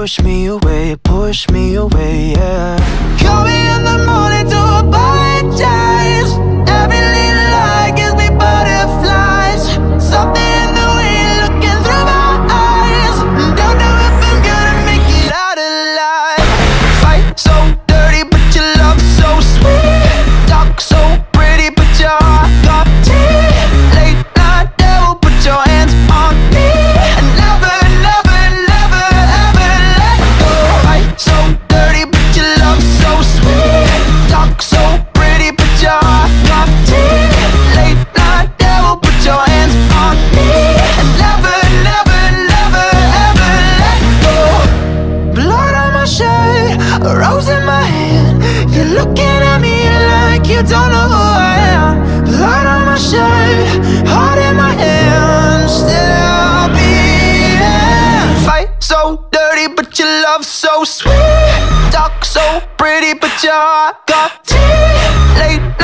push me away, push me away, yeah. Call me in the morning to apologize. Every little lie gives me butterflies. Something in the way looking through my eyes. Don't know if I'm gonna make it out alive. Fight so a rose in my hand. You're looking at me like you don't know who I am. Blood on my shirt, heart in my hand. Still I'll be. Fight so dirty, but your love so sweet. Talk so pretty, but your heart got teeth. Late